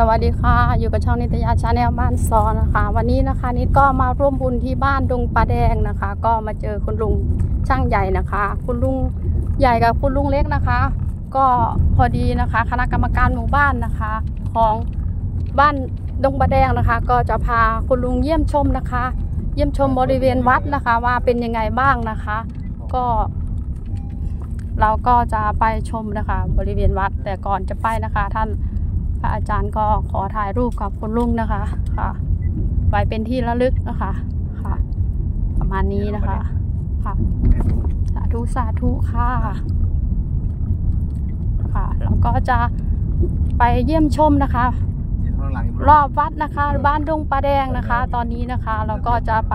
สวัสดีค่ะ อยู่กับช่องนิตยาชาแนลบ้านซอนะคะ วันนี้นะคะนิดก็มาร่วมบุญที่บ้านดงปลาแดงนะคะ ก็มาเจอคุณลุงช่างใหญ่นะคะ คุณลุงใหญ่กับคุณลุงเล็กนะคะ ก็พอดีนะคะ คณะกรรมการหมู่บ้านนะคะ ของบ้านดงปลาแดงนะคะ ก็จะพาคุณลุงเยี่ยมชมนะคะ เยี่ยมชมบริเวณวัดนะคะ ว่าเป็นยังไงบ้างนะคะ ก็ เราก็จะไปชมนะคะ บริเวณวัดแต่ก่อนจะไปนะคะ ท่าน พระอาจารย์ก็ขอถ่ายรูปกับคุณลุงนะคะค่ะไว้เป็นที่ระลึกนะคะค่ะ ประมาณนี้นะคะค่ะสาธุสาธุค่ะค่ะแล้วก็จะไปเยี่ยมชมนะคะรอบวัดนะคะ บ้านดงปลาแดงนะคะ ตอนนี้นะคะเราก็จะไป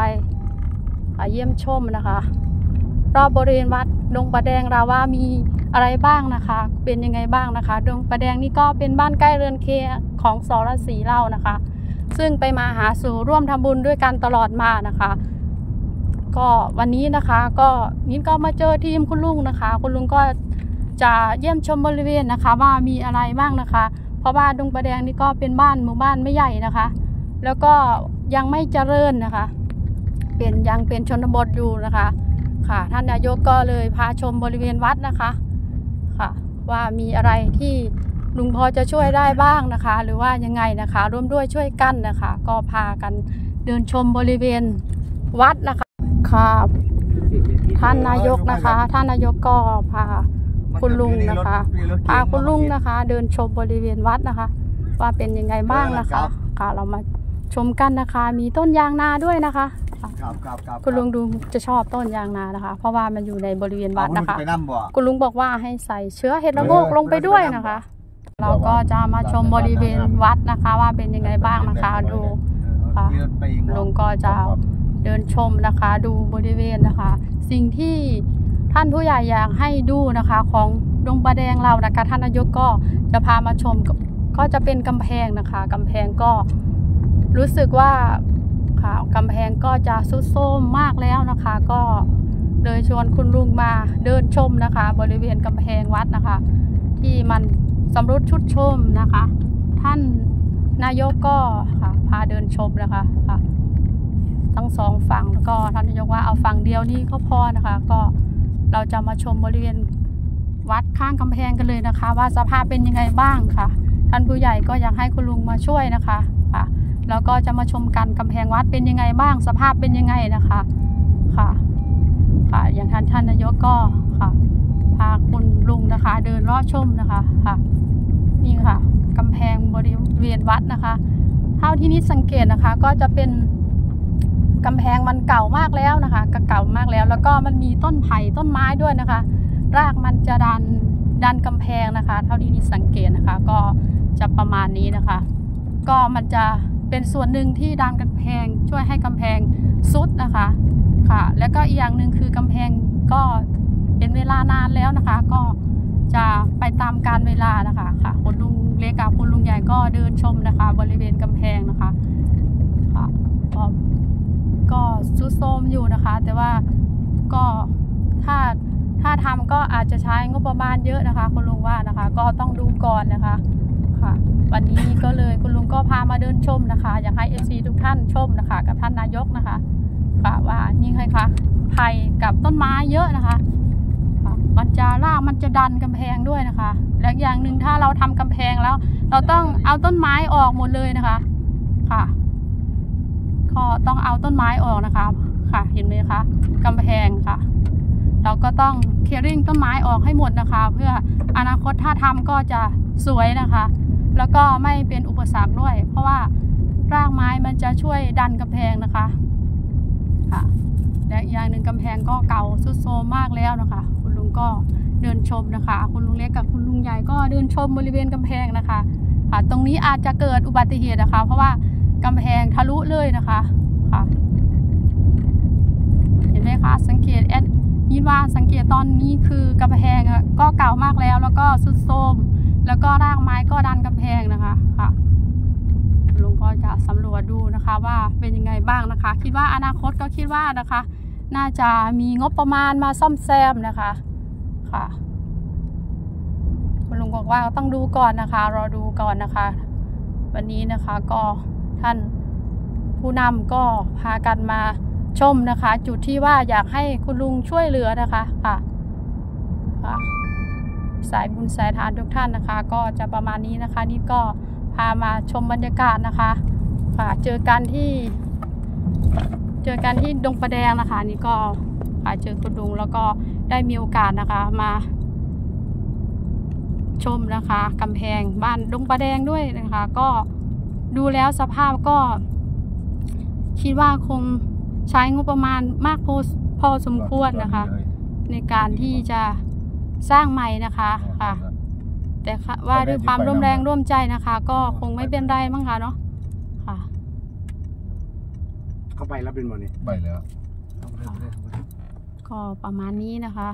เยี่ยมชมนะคะ รอบบริเวณวัดดงปลาแดงเราว่ามี อะไรบ้างนะคะ เป็นยังไงบ้างนะคะ ดงปลาแดงนี่ก็เป็นบ้านใกล้เรือนเคของสรศรีเล่านะคะ ซึ่งไปมาหาสู่ร่วมทำบุญด้วยกันตลอดมานะคะ ก็วันนี้นะคะก็นิ้นก็มาเจอทีมคุณลุงนะคะ คุณลุงก็จะเยี่ยมชมบริเวณนะคะ ว่ามีอะไรบ้างนะคะ เพราะว่าดงปลาแดงนี่ก็เป็นบ้านหมู่บ้านไม่ใหญ่นะคะ แล้วก็ยังไม่เจริญนะคะ เป็นยังเป็นชนบทอยู่นะคะ ค่ะท่านนายกก็เลยพาชมบริเวณวัดนะคะ ว่ามีอะไรที่ลุงพอจะช่วยได้บ้างนะคะ หรือว่ายังไงนะคะ ร่วมด้วยช่วยกันนะคะ ก็พากันเดินชมบริเวณวัดนะคะค่ะท่านนายกนะคะ ท่านนายกก็พาคุณลุงนะคะ พาคุณลุงนะคะ เดินชมบริเวณวัดนะคะ ว่าเป็นยังไงบ้างนะคะ ค่ะเรามาชมกันนะคะ มีต้นยางนาด้วยนะคะ ครับครับครับคุณลุงดูจะชอบต้นยางนานะคะ เพราะว่ามันอยู่ในบริเวณวัดนะคะ ไปนั่บ่ คุณลุงบอกว่าให้ใส่เชื้อเห็ดระโงกลงไปด้วยนะคะ เราก็จะมาชมบริเวณวัดนะคะ ว่าเป็นยังไงบ้างนะคะดูค่ะลุงก็จะเดินชมนะคะ ดูบริเวณนะคะ สิ่งที่ท่านผู้ใหญ่อยากให้ดูนะคะของดงปลาแดงเรานะคะ ท่านนายกก็จะพามาชมก็จะเป็นกำแพงนะคะกำแพงก็รู้สึกว่า ค่ะกำแพงก็จะซุดโทมมากแล้วนะคะ ก็เลยชวนคุณลุงมาเดินชมนะคะ บริเวณกำแพงวัดนะคะ ที่มันสำรุดชุดชมนะคะ ท่านนายกก็ค่ะพาเดินชมนะคะค่ะทั้งสองฝั่งแล้วก็ท่านนายกว่าเอาฝั่งเดียวนี่ก็พอนะคะ ก็เราจะมาชมบริเวณวัดข้างกำแพงกันเลยนะคะ ว่าสภาพเป็นยังไงบ้างค่ะ ท่านผู้ใหญ่ก็อยากให้คุณลุงมาช่วยนะคะค่ะ แล้วก็จะมาชมกันกำแพงวัดเป็นยังไงบ้างสภาพเป็นยังไงนะคะค่ะ ค่ะอย่างท่านท่านนายกก็ค่ะ พาคุณลุงนะคะ เดินลอดชมนะคะค่ะ นี่ค่ะกำแพงบริเวณวัดนะคะ เท่าที่นิดสังเกตนะคะ ก็จะเป็นกำแพงมันเก่ามากแล้วนะคะกเก่ามากแล้ว แล้วก็มันมีต้นไผ่ต้นไม้ด้วยนะคะ รากมันจะดันดันกำแพงนะคะ เท่าที่นิดสังเกตนะคะ ก็จะประมาณนี้นะคะ ก็มันจะ เป็นส่วนหนึ่งที่ดันกำแพงช่วยให้กำแพงซุดนะคะค่ะ แล้วก็อีกอย่างหนึ่งคือกำแพงก็เป็นเวลานานแล้วนะคะ ก็จะไปตามการเวลานะคะค่ะคุณลุงเล็กกับคุณลุงใหญ่ก็เดินชมนะคะ บริเวณกำแพงนะคะค่ะก็ก็ซุดโทมอยู่นะคะ แต่ว่าก็ถ้าถ้าทำก็อาจจะใช้งบประมาณเยอะนะคะคุณลุงว่านะคะ ก็ต้องดูก่อนนะคะค่ะ วันนี้ก็เลยามาเดินชมนะคะ อยากให้เอซีทุกท่านชมนะคะ กับท่านนายกนะคะค่ะว่านี่ไงคะไผ่กับต้นไม้เยอะนะคะ มันจะรากมันจะดันกำแพงด้วยนะคะ และอย่างหนึ่งถ้าเราทำกำแพงแล้ว เราต้องเอาต้นไม้ออกหมดเลยนะคะ ค่ะก็ต้องเอาต้นไม้ออกนะคะ ค่ะ เห็นไหมคะกำแพงค่ะ เราก็ต้องเคลียร์ริ่งต้นไม้ออกให้หมดนะคะ เพื่ออนาคตถ้าทำก็จะสวยนะคะ แล้วก็ไม่เป็นอุปสรรคด้วย เพราะว่ารากไม้มันจะช่วยดันกำแพงนะคะค่ะและอย่างหนึ่งกำแพงก็เก่าสุดโทมมากแล้วนะคะ คุณลุงก็เดินชมนะคะ คุณลุงเล็กกับคุณลุงใหญ่ก็เดินชมบริเวณกำแพงนะคะค่ะตรงนี้อาจจะเกิดอุบัติเหตุนะคะ เพราะว่ากำแพงทะลุเลยนะคะค่ะเห็นไหมคะสังเกตแอดยินว่าสังเกตตอนนี้คือกำแพงอะก็เก่ามากแล้ว แล้วก็สุดโทม แล้วก็รากไม้ก็ดันกำแพงนะคะค่ะลุงก็จะสำรวจดูนะคะว่าเป็นยังไงบ้างนะคะ คิดว่าอนาคตก็คิดว่านะคะ น่าจะมีงบประมาณมาซ่อมแซมนะคะค่ะคุณลุงบอกว่าต้องดูก่อนนะคะ รอดูก่อนนะคะ วันนี้นะคะก็ท่านผู้นำก็พากันมาชมนะคะ จุดที่ว่าอยากให้คุณลุงช่วยเหลือนะคะค่ะค่ะ สายบุญสายทานทุกท่านนะคะ ก็จะประมาณนี้นะคะ นี่ก็พามาชมบรรยากาศนะคะค่ะเจอกันที่ เจอกันที่ดงประแดงนะคะ นี่ก็ค่ะเจอคุณลุงแล้วก็ได้มีโอกาสนะคะมา ชมนะคะกำแพงบ้านดงประแดงด้วยนะคะ ก็ดูแล้วสภาพก็ คิดว่าคงใช้งบประมาณมากพอพอสมควรนะคะ ในการที่จะ สร้างใหม่นะคะค่ะ แต่ค่ะว่าด้วยความร่วมแรงร่วมใจนะคะ ก็คงไม่เป็นไรมั้งคะเนาะค่ะ เข้าไปแล้วเป็นบ่นี่ไปแล้วก็ประมาณนี้นะคะ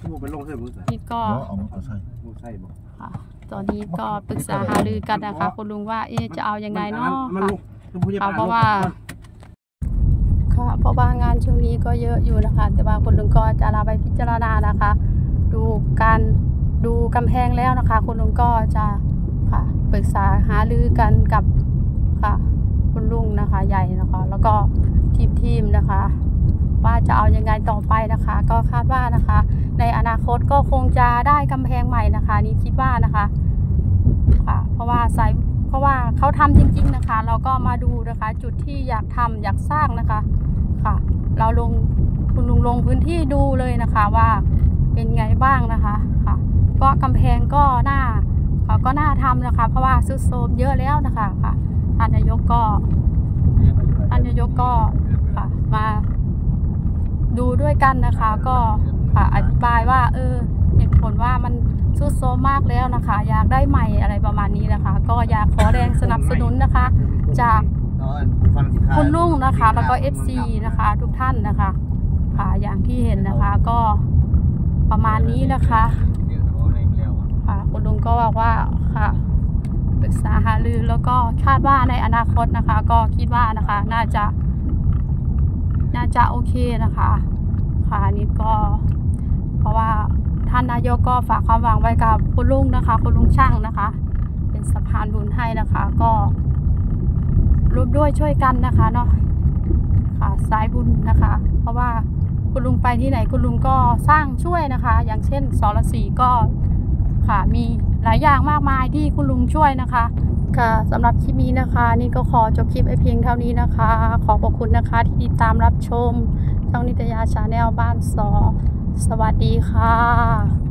ทุกคนไปลงเสื้อมือใส่นี่ก็เนาะเอาเอาใส่มือใส่บ่ค่ะ ตอนนี้ก็ปรึกษาหารือกันนะคะ คุณลุงว่าเอ๊ะจะเอายังไงเนาะมันค่ะลงคือผู้ใหญ่บ้นค่ะเพราะว่าค่ะเพราะว่างานช่วงนี้ก็เยอะอยู่นะคะ แต่ว่าคุณลุงก็จะลาไปพิจารณานะคะ ดูการดูกำแพงแล้วนะคะ คุณลุงก็จะค่ะปรึกษาหารือกันกับค่ะคุณลุงนะคะใหญ่นะคะ แล้วก็ทีมทีมๆนะคะ ว่าจะเอายังไงต่อไปนะคะ ก็คาดว่านะคะ ในอนาคตก็คงจะได้กำแพงใหม่นะคะ นี่คิดว่านะคะค่ะ เพราะว่าสายเพราะว่าเขาทำจริง ๆนะคะ เราก็มาดูนะคะ จุดที่อยากทำอยากสร้างนะคะค่ะ เราลงคุณลุงลงพื้นที่ดูเลยนะคะว่า เป็นไงบ้างนะคะค่ะก็กำแพงก็น่าค่ะก็น่าทำนะคะ เพราะว่าซุดโทมเยอะแล้วนะคะค่ะท่านนายกก็ท่านนายกก็ค่ะมาดูด้วยกันนะคะ ก็ค่ะอธิบายว่า เออเหตุผลว่ามันซุดโซมมากแล้วนะคะ อยากได้ใหม่อะไรประมาณนี้นะคะ ก็อยากขอแรงสนับสนุนนะคะ จากคุณลุงนะคะ แล้วก็ FC นะคะ ทุกท่านนะคะค่ะอย่างที่เห็นนะคะก็ ประมาณนี้นะคะค่ะคุณลุงก็บอกว่าค่ะปรึกษาหารือแล้วก็คาดว่าในอนาคตนะคะ ก็คิดว่านะคะ น่าจะ น่าจะโอเคนะคะ ค่ะนนี่ก็ เพราะว่าท่านนายกก็ฝากความหวังไว้กับคุณลุงนะคะ คุณลุงช่างนะคะ เป็นสะพานบุญให้นะคะ ก็ร่วมด้วยช่วยกันนะคะเนาะค่ะสายบุญนะคะ เพราะว่า คุณลุงไปที่ไหนคุณลุงก็สร้างช่วยนะคะ อย่างเช่นสรสีก็ค่ะมีหลายอย่างมากมายที่คุณลุงช่วยนะคะค่ะสำหรับคลิปนี้นะคะ นี่ก็ขอจบคลิปไว้เพียงเท่านี้นะคะ ขอบพระคุณนะคะที่ติดตามรับชมช่องนิตยาชาแนลบ้านสอสวัสดีค่ะ